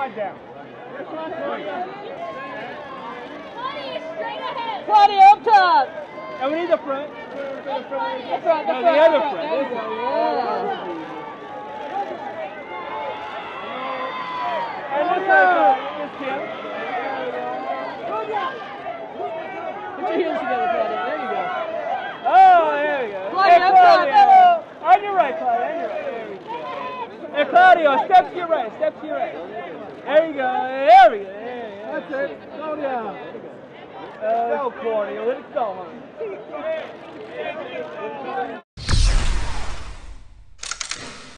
Come down. Claudia up top. And we need the front. The front, the front, No, the the front. other front. There you go, yeah. And this is, is Kim. Put your heels together, Claudia. There you go. Oh, there we go. Claudia, Hey. Claudia. On your right, Claudia. On your right. There we go. Hey, Claudio, step to your right. Step to your right. There you go. There we go. There you go. That's it. Claudia. Uh, Go, Claudia. Let it go, honey.